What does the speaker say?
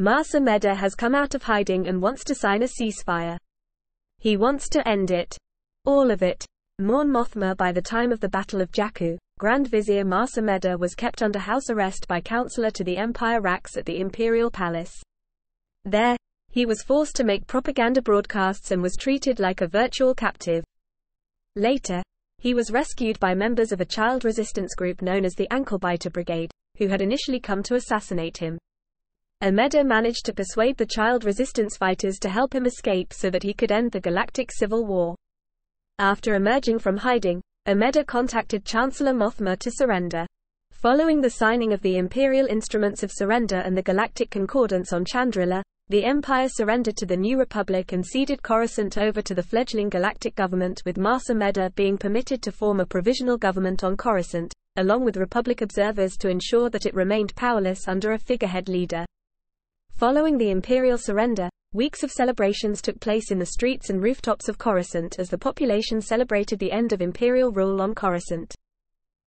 Mas Amedda has come out of hiding and wants to sign a ceasefire. He wants to end it. All of it. Mon Mothma by the time of the Battle of Jakku, Grand Vizier Mas Amedda was kept under house arrest by counselor to the Empire Rax at the Imperial Palace. There, he was forced to make propaganda broadcasts and was treated like a virtual captive. Later, he was rescued by members of a child resistance group known as the Anklebiter Brigade, who had initially come to assassinate him. Amedda managed to persuade the child resistance fighters to help him escape so that he could end the galactic civil war. After emerging from hiding, Amedda contacted Chancellor Mothma to surrender. Following the signing of the Imperial Instruments of Surrender and the Galactic Concordance on Chandrila, the Empire surrendered to the new Republic and ceded Coruscant over to the fledgling galactic government with Mas Amedda being permitted to form a provisional government on Coruscant, along with Republic observers to ensure that it remained powerless under a figurehead leader. Following the imperial surrender, weeks of celebrations took place in the streets and rooftops of Coruscant as the population celebrated the end of imperial rule on Coruscant.